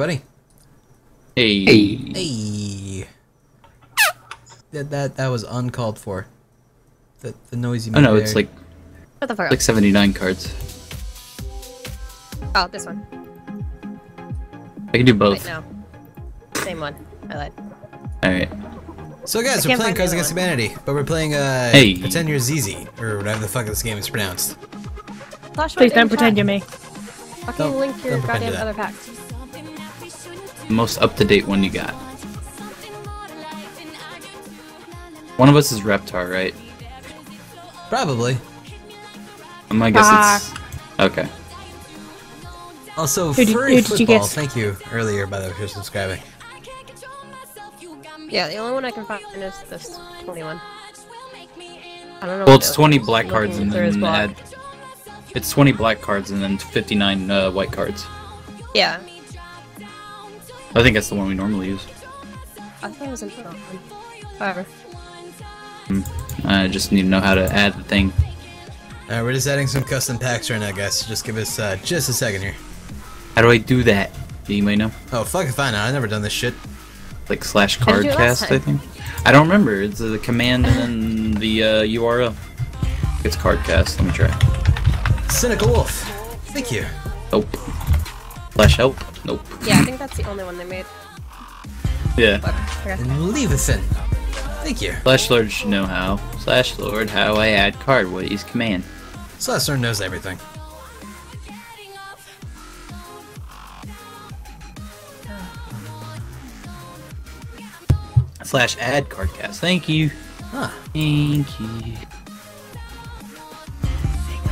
Hey, everybody. Hey. Hey. That that that was uncalled for. The the noise you Oh made no, it's like What the fuck? like 79 cards. oh, this one. I can do Wait, both. no. Same one. I lied. Alright. So guys, I we're playing Cards Against one. Humanity, but we're playing uh Hey. Pretend You're Xyzzy, or whatever the fuck this game is pronounced. Flash Please don't chat. pretend you're me. Fucking Don't- link your pretend goddamn other packs. The most up to date one you got. One of us is Reptar, right? Probably. Um, I guess Ah. it's. Okay. Also, Who did- Furry who did you guess? thank you earlier, by the way, for subscribing. Yeah, the only one I can find is this 21. I don't know. Well, it's the- 20 black cards looking and through then add. It's 20 black cards and then 59 uh, white cards. Yeah. I think that's the one we normally use. I thought it was another one. Whatever. I just need to know how to add the thing. Alright, we're just adding some custom packs right now, guys. Just give us uh, just a second here. How do I do that? Do you might know? Oh, fuck if I know. I've never done this shit. Like slash card did you do it last cardcast, I think. I don't remember. It's the command and then the uh, URL. It's card cast. Let me try. Cynical Wolf. Thank you. Nope. Slash help. Nope. Yeah, I think that's the only one they made. Yeah. Whatever. Okay. And Leviathan. Thank you. Slash Lord should know how. Slash Lord, how I add card. What is command? Celestor knows everything. Slash add cardcast. Thank you. Huh. Thank you.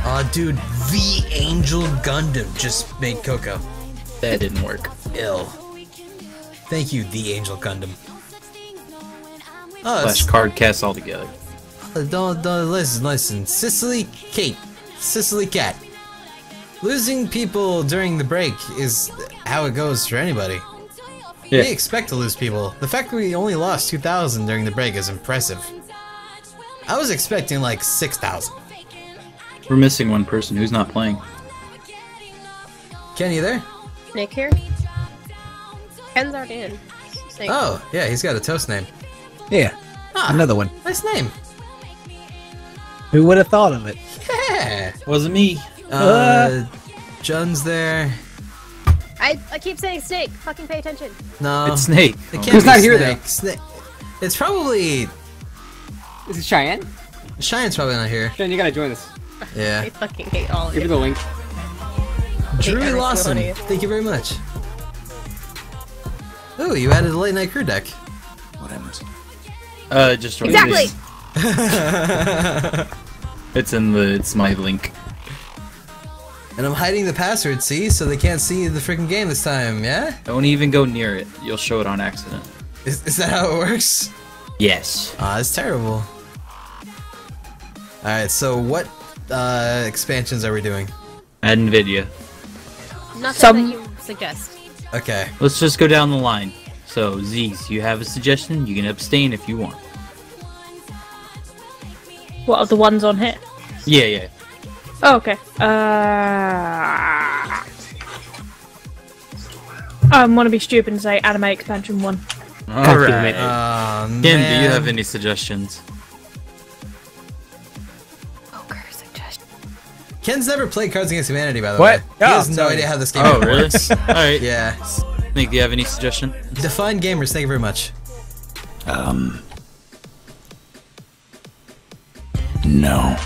Aw, dude, the Angel Gundam just made Coco. That didn't work. Ill. Thank you, the Angel Gundam. Oh, Slash it's, cardcast altogether. uh, don't, don't listen, listen. Sicily Kate. Sicily Cat. Losing people during the break is how it goes for anybody. Yeah. We expect to lose people. The fact that we only lost 2,000 during the break is impressive. I was expecting like 6,000. We're missing one person who's not playing. Ken, you there? Nick here? Ken's already in. Snake. Oh, yeah, he's got a toast name. Yeah, Ah, another one. nice name. Who would have thought of it? Yeah. Wasn't me. Uh, Jund's there. I, I keep saying snake. Fucking pay attention. No, It's Snake. It can't Who's be not here, Snake. Snake. It's probably Is it Cheyenne. Cheyenne's probably not here. Cheyenne, you gotta join us. I Yeah. fucking hate all of Give you. me the link. Drew every Lawson. single Thank you very much. Oh, you added a late night crew deck. What happens? Uh, just join Exactly. It's in the. It's my link. And I'm hiding the password, see, so they can't see the freaking game this time, yeah? Don't even go near it. You'll show it on accident. Is, is that how it works? Yes. Ah, it's terrible. Alright, so what uh, expansions are we doing? Add Nvidia. Nothing Some- that you suggest. Okay. Let's just go down the line. So, Z's, you have a suggestion? You can abstain if you want. What are the ones on here? Yeah, yeah. Oh, okay. Uh, I want to be stupid and say anime expansion one. Alright. Uh, Kim, do you have any suggestions? Ken's never played Cards Against Humanity, by the What? way. He Oh, has no sorry. idea how this game Oh, really? works. Alright. yeah. Nick, do you have any suggestion? Define gamers, thank you very much. Um. No.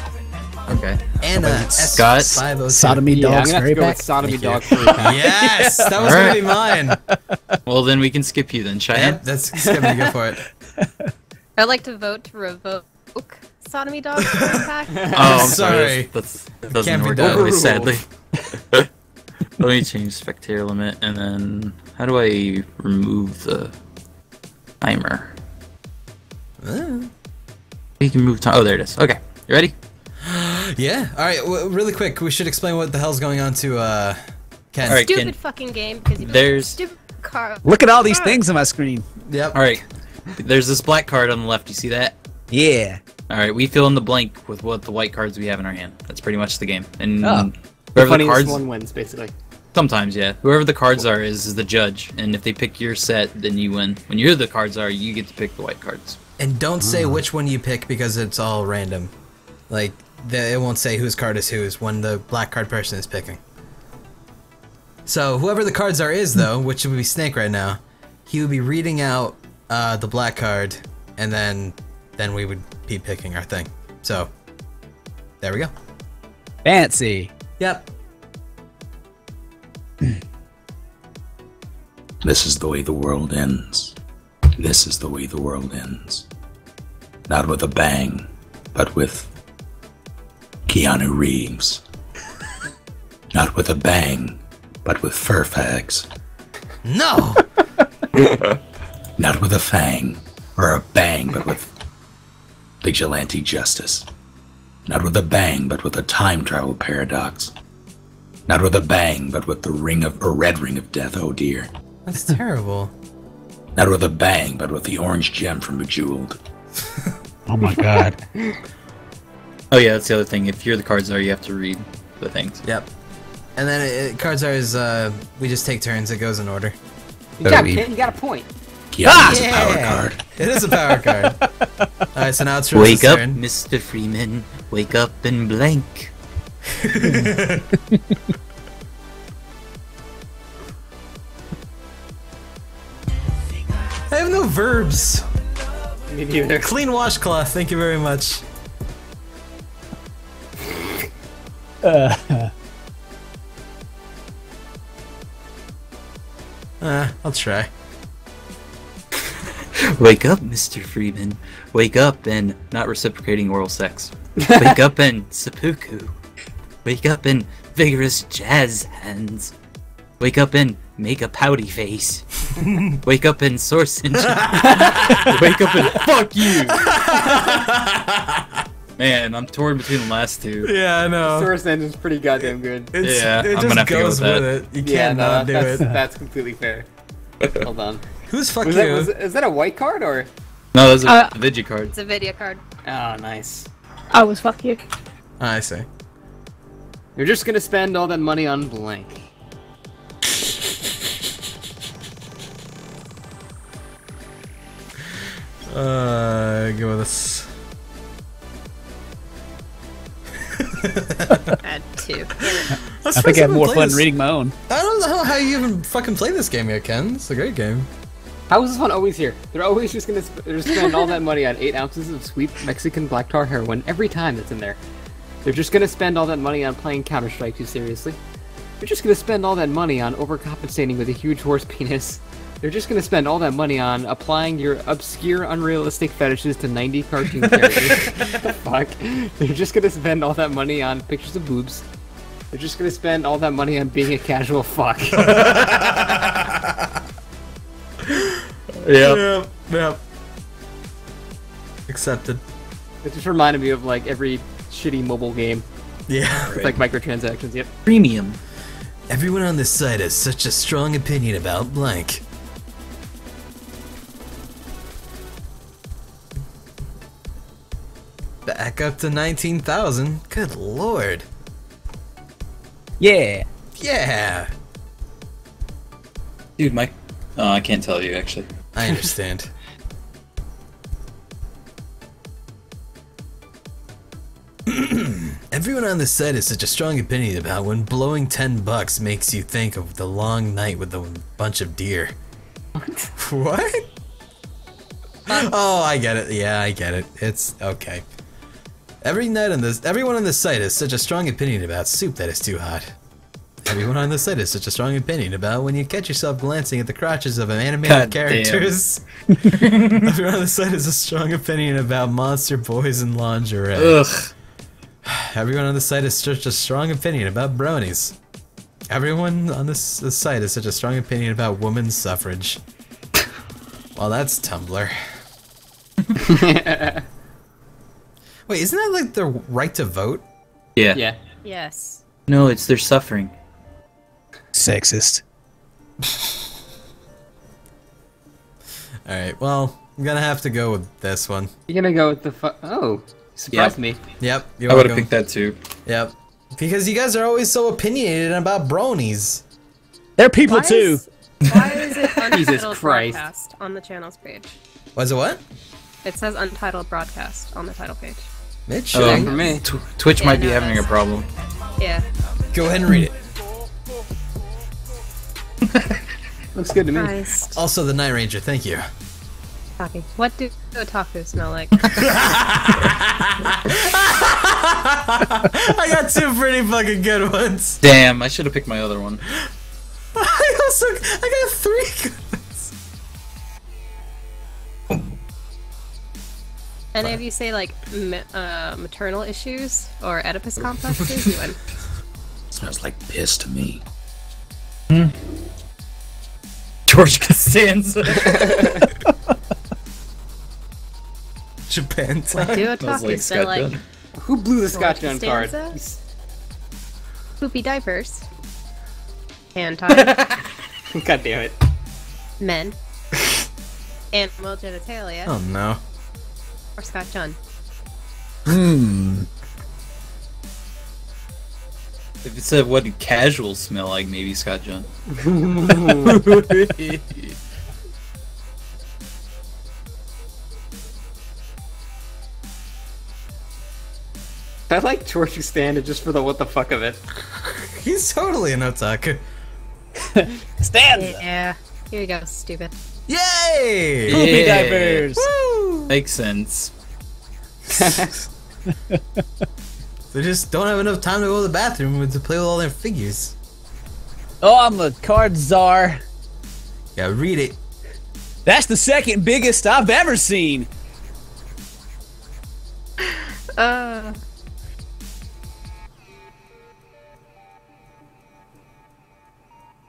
Okay. Anna S. Scott? 502. Sodomy Yeah, I'm gonna have to go with Sodomy Thank. Dog Furry Yes, that was Alright. gonna be mine. Well, then we can skip you then, Cheyenne. Yep, that's it's gonna be good for it. I'd like to vote to revoke Sodomy Dog pack. Oh, I'm Sorry. sorry. That's, that doesn't Can't be work done. that way, sadly. Let me change spectator limit, and then how do I remove the timer? Uh, You can move time. Oh, there it is. Okay, you ready? yeah. All right. W- really quick, we should explain what the hell's going on to uh, Ken. All right. Stupid Ken. fucking game because you There's- stupid car. Look at all these things on my screen. Yep. All right. There's this black card on the left. You see that? Yeah. All right. We fill in the blank with what the white cards we have in our hand. That's pretty much the game. And Oh. The the cards, one wins, basically. Sometimes, yeah. Whoever the cards are is, is the judge, and if they pick your set, then you win. When you're the cards are, you get to pick the white cards. And don't say hmm. which one you pick because it's all random. Like, the, it won't say whose card is whose when the black card person is picking. So, whoever the cards are is, hmm. though, which would be Snake right now, he would be reading out uh, the black card, and then then we would be picking our thing. So, there we go. Fancy. Yep. This is the way the world ends. This is the way the world ends. Not with a bang, but with Keanu Reeves. Not with a bang, but with fur fags. No! Not with a fang or a bang, but with vigilante justice. Not with a bang, but with a time travel paradox. Not with a bang, but with the ring of a red ring of death. Oh dear. That's terrible. Not with a bang, but with the orange gem from Bejeweled. Oh my god. Oh yeah, that's the other thing. If you're the cards are, you have to read the things. Yep. And then it, it, cards are is, uh, we just take turns, it goes in order. Good job, we- Ken. You got a point. Keanu's a power card. It is a power card. Alright, so now it's Rose's Wake up, turn. Mr. Freeman. Wake up and blank. I have no verbs. Me neither. Clean washcloth, thank you very much. Uh, I'll try. Wake up, Mr. Freeman. Wake up and not reciprocating oral sex. Wake up and seppuku. Wake up and vigorous jazz hands. Wake up and make a pouty face. Wake up and source engine. Wake up and fuck you. Man, I'm torn between the last two. Yeah, I know. Source engine's pretty goddamn good. It's, Yeah, it I'm just gonna have to go goes with with, that. it. You yeah, can't no, not do that's, it. that's completely fair. Hold on. Who's fuck Was you? that, was, is that a white card or? No, that's a Uh, Vigi cards. It's a video card. Oh, nice. I was fuck you. I see. You're just gonna spend all that money on blank. Uh, go with this. Add two. I, I think I have more fun reading my own. I don't know how you even fucking play this game yet, Ken. It's a great game. How is this one always here? They're always just gonna sp- they're just spend all that money on eight ounces of sweet Mexican black tar heroin every time that's in there. They're just gonna spend all that money on playing Counter Strike too seriously. They're just gonna spend all that money on overcompensating with a huge horse penis. They're just gonna spend all that money on applying your obscure, unrealistic fetishes to 90 cartoon characters. Fuck. They're just gonna spend all that money on pictures of boobs. They're just gonna spend all that money on being a casual fuck. Yeah. Yep. Yep. Accepted. it just reminded me of like every shitty mobile game. Yeah. It's like microtransactions, yep. Premium. Everyone on this site has such a strong opinion about blank. Back up to 19,000. Good lord. Yeah. Yeah. Dude, Mike. Oh, uh, I can't tell you actually. I understand. Everyone on this site has such a strong opinion about when blowing 10 bucks makes you think of the long night with a bunch of deer. What? Oh, I get it. Yeah, I get it. It's okay. Every night on this, everyone on this site has such a strong opinion about soup that is too hot. Everyone on this site has such a strong opinion about when you catch yourself glancing at the crotches of animated God characters. Everyone on the site has a strong opinion about monster boys in lingerie. Ugh. Everyone on the site has such a strong opinion about bronies. Everyone on this, this site has such a strong opinion about women's suffrage. well, that's Tumblr. Wait, isn't that like the right to vote? Yeah. Yeah. Yes. No, it's their suffering. Sexist. Alright, well, I'm gonna have to go with this one. You're gonna go with the fu- Oh, you surprised me. Yep, you're I would have welcome. picked that too. Yep. Because you guys are always so opinionated about bronies. They're people Why too. is, why is it untitled Christ. broadcast on the channel's page? Was it what? It says untitled broadcast on the title page. Mitch? Oh, for me. Tw- Twitch Yeah, might be no, having a problem. Yeah. Go ahead and read it. Looks good to me. Christ. Also, the Night Ranger, thank you. Talking. What do otaku smell like? I got two pretty fucking good ones. Damn, I should have picked my other one. I also I got three good ones. Any of you say like ma- uh, maternal issues or Oedipus complexes? you win. Smells like piss to me. George Costanza. Japan What time. do Smells otaku like smell Scott like? Jund. Who blew the Scott Jund card? Stanza? Poopy diapers. Hand tie. God damn it. men. Animal genitalia. Oh no. Or Scott Jund. Hmm. If it said what do casuals smell like, maybe Scott Jund. I like George Costanza just for the what the fuck of it. He's totally an otaku. Stanza. Yeah. Here we go, stupid. Yay! Poopy Yeah. diapers. Makes sense. They just don't have enough time to go to the bathroom to play with all their figures. Oh, I'm a card czar. Yeah, read it. That's the second biggest I've ever seen. Uh,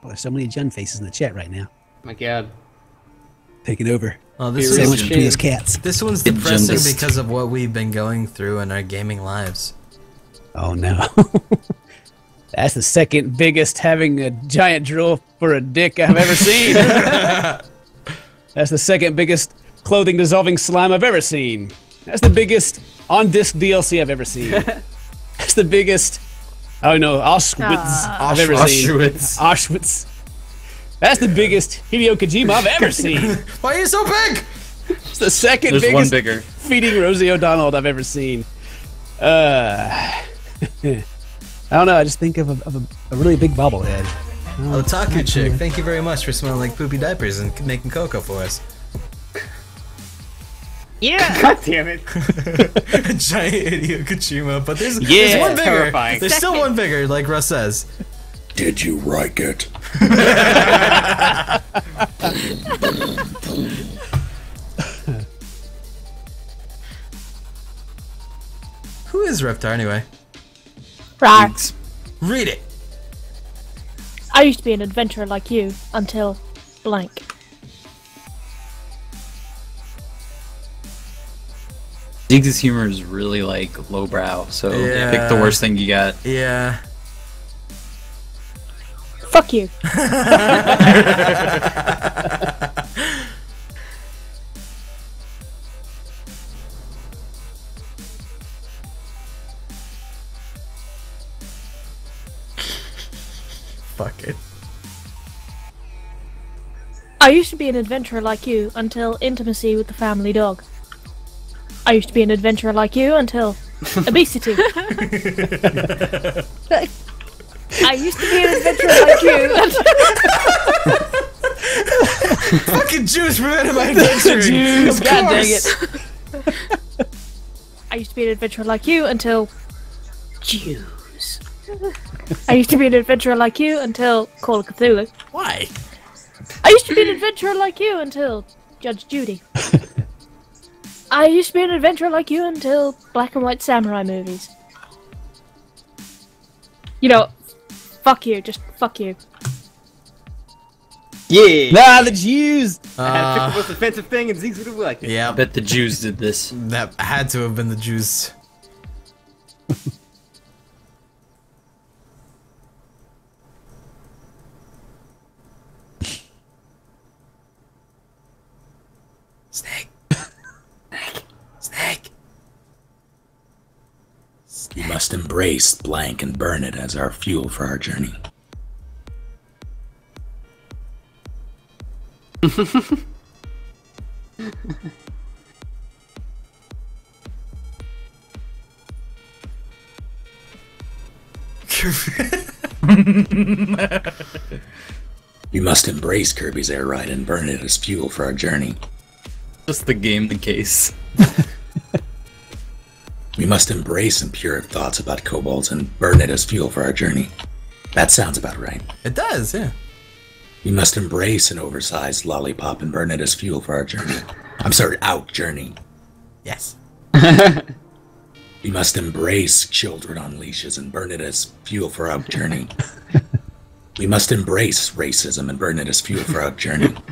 Oh, there's so many Jund faces in the chat right now. My god. Taking over. Oh, this is Sandwich between his cats. this one's depressing because of what we've been going through in our gaming lives. Oh no. That's the second biggest having a giant drill for a dick I've ever seen. That's the second biggest clothing dissolving slime I've ever seen. That's the biggest on disc DLC I've ever seen. That's the biggest. Oh no, Auschwitz Ah. I've ever seen. Auschwitz. Auschwitz. That's the biggest Hideo Kojima I've ever seen. Why are you so big? It's the second There's one biggest bigger. feeding Rosie O'Donnell I've ever seen. Uh, I don't know. I just think of a, of a, a really big bobblehead. Oh, Otaku chick, thank you very much for smelling like poopy diapers and making cocoa for us. yeah. God damn it. A giant Hideo Kojima, but there's, there's Yeah. one bigger. Terrifying. There's still one bigger, like Russ says. Did you like it? Who is Reptar anyway? Rar. Read it. I used to be an adventurer like you until blank. Diggs' humor is really like lowbrow, so Yeah. pick the worst thing you got. Yeah. Fuck you. I used to be an adventurer like you until intimacy with the family dog. I used to be an adventurer like you until obesity. I used to be an adventurer like you until Fucking Jews prevented my adventuring. Jews, God dang it. I used to be an adventurer like you until Jews. I used to be an adventurer like you until Call of Cthulhu. Why? I used to be an adventurer like you until Judge Judy. I used to be an adventurer like you until black and white samurai movies. You know, fuck you, just fuck you. Yeah. Nah, the Jews. I had to pick Uh, the most offensive thing and Zeke's would have liked it. I yeah, bet the Jews did this. that had to have been the Jews. Embrace blank and burn it as our fuel for our journey. We must embrace Kirby's air ride and burn it as fuel for our journey. Just the game the case. We must embrace impure thoughts about kobolds and burn it as fuel for our journey. That sounds about right. It does, yeah. We must embrace an oversized lollipop and burn it as fuel for our journey. I'm sorry, out journey. Yes. We must embrace children on leashes and burn it as fuel for our journey. we must embrace racism and burn it as fuel for our journey.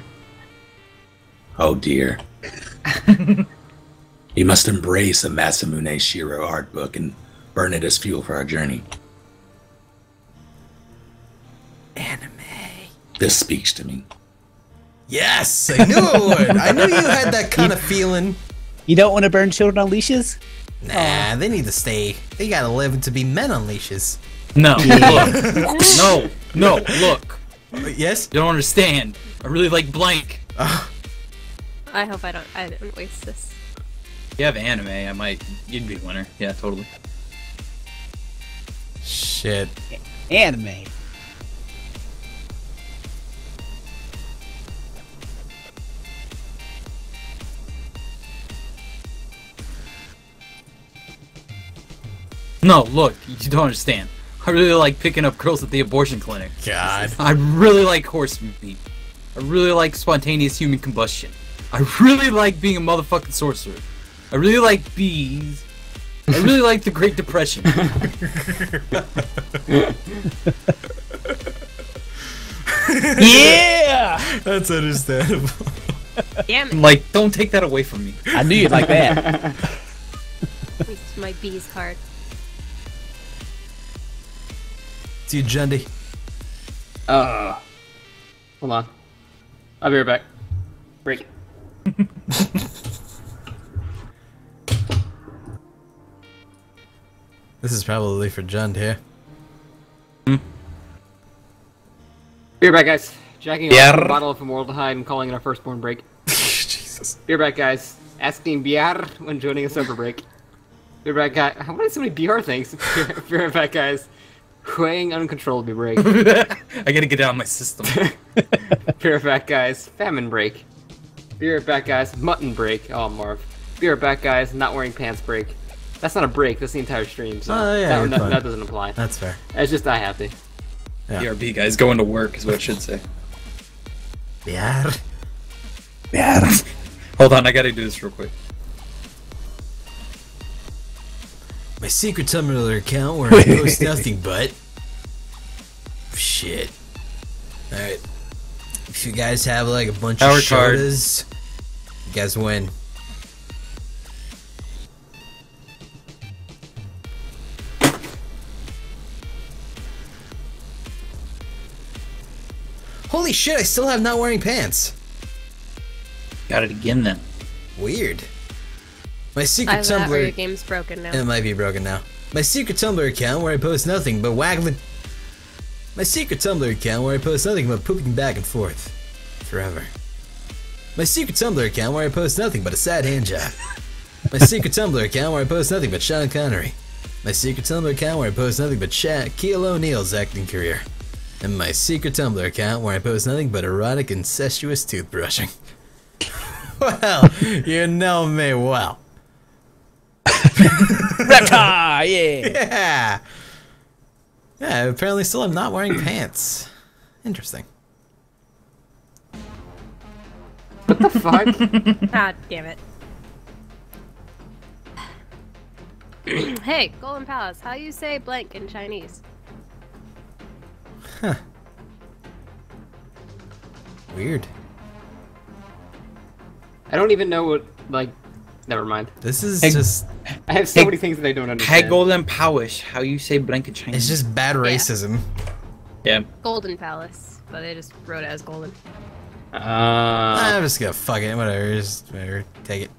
Oh dear. We must embrace a Masamune Shirow art book and burn it as fuel for our journey. Anime. This speaks to me. Yes, I knew it would. I knew you had that kind of feeling. You don't want to burn children on leashes? Nah, they need to stay. They gotta live to be men on leashes. No, look. no, no, look. Yes? You don't understand. I really like blank. Uh. I hope I don't. I didn't waste this. If you have anime, I might. You'd be a winner. Yeah, totally. Shit. Anime. No, look. You don't understand. I really like picking up girls at the abortion clinic. God. I really like horse meat. I really like spontaneous human combustion. I really like being a motherfucking sorcerer. I really like bees. I really like the Great Depression. Yeah! That's understandable. Damn it! like, don't take that away from me. I knew you'd like that. It's my bees card. See you, Jundy. Uh, hold on. I'll be right back. Break. This is probably for Jund here. Hmm. Be right back, guys. Jacking Yeah. off a bottle of formaldehyde and calling it our firstborn break. Jesus. Be right back, guys. Asking BR when joining a sober break. Be right back, guys. How many so many BR things? Be right back, guys. Weighing uncontrollably break. I gotta get it out of my system. Be right back, guys. Famine break. Be right back, guys. Mutton break. Oh, Marv. Be right back, guys. Not wearing pants break. That's not a break. That's the entire stream. So Oh, yeah, that, that, that doesn't apply. That's fair. It's just I have to. BRB guys going to work is what it should say. Yeah. Yeah. Hold on, I gotta do this real quick. My secret Tumblr account where I post nothing but shit. Alright. If you guys have like a bunch Power of card. shotas, you guys win. Holy shit, I still have not wearing pants. Got it again then. Weird. My secret Either that or your Tumblr. game's broken now. It might be broken now. My secret Tumblr account where I post nothing but waggling. My secret Tumblr account where I post nothing but pooping back and forth. Forever. My secret Tumblr account where I post nothing but a sad hand job. My secret Tumblr account where I post nothing but Sean Connery. My secret Tumblr account where I post nothing but Shaquille O'Neal's acting career. And my secret Tumblr account where I post nothing but erotic incestuous toothbrushing. well, you know me well. Reptar, yeah. Yeah. Yeah, apparently still I'm not wearing pants. Interesting. What the fuck. God damn it. hey, Golden Palace, how do you say blank in Chinese? Weird. I don't even know what, like, never mind. This is Hey, just I have so Hey- many things that I don't understand. Hey, Golden Powish, how you say blanket in Chinese? it's just bad racism. yeah. Golden Palace, but they just wrote it as Golden. Uh, I'm just gonna fuck it, whatever, just whatever, take it.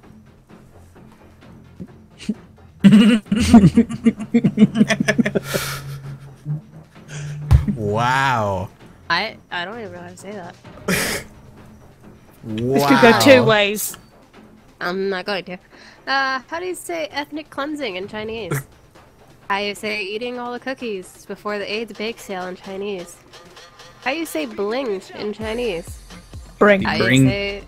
wow. I I don't even know how to say that. Wow. This could go two ways. I'm not going to. Uh, how do you say ethnic cleansing in Chinese? I say eating all the cookies before the AIDS bake sale in Chinese? How do you say bling in Chinese? Bring. How Bring. you say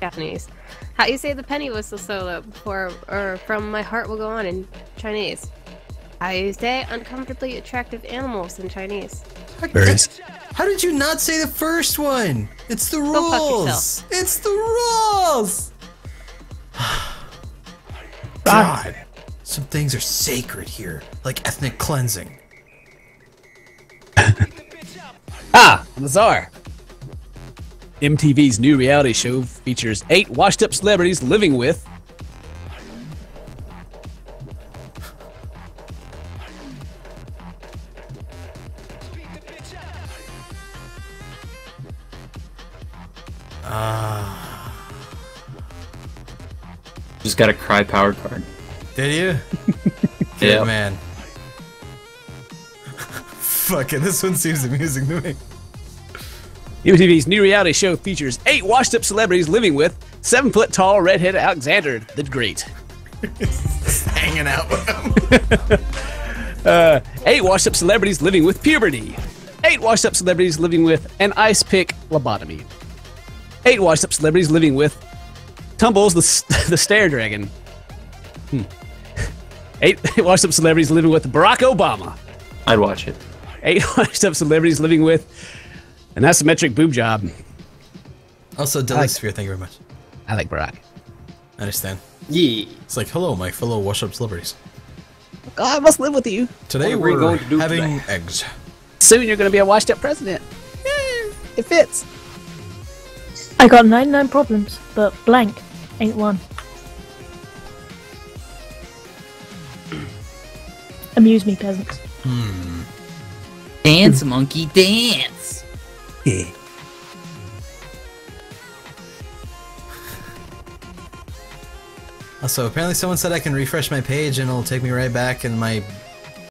Japanese? How do you say the penny whistle solo before or from my heart will go on in Chinese? How you say uncomfortably attractive animals in Chinese? Birds. How did you not say the first one? It's the Go fuck rules. It's the rules. God, some things are sacred here, like ethnic cleansing. Ah, Lazar. MTV's new reality show features eight washed up celebrities living with. Got a cry power card. Did you? Yeah. Man. Fuck it, this one seems amusing to me. MTV's new reality show features eight washed up celebrities living with seven foot tall redhead Alexander the Great. Hanging out with him. Uh, eight washed up celebrities living with puberty. Eight washed up celebrities living with an ice pick lobotomy. Eight washed up celebrities living with Tumbles the, the Stair Dragon. Hmm. Eight washed up celebrities living with Barack Obama. I'd watch it. Eight washed up celebrities living with an asymmetric boob job. Also, Delix Sphere, thank you very much. I like Barack. I understand. Yeah. It's like, hello, my fellow washed up celebrities. Oh, I must live with you. Today What are we we're going to do having today? eggs. Soon you're going to be a washed up president. Yeah, It fits. I got 99 problems, but blank ain't one. Amuse me, peasants. Dance, monkey, dance. Yeah. Also, apparently someone said I can refresh my page and it'll take me right back and my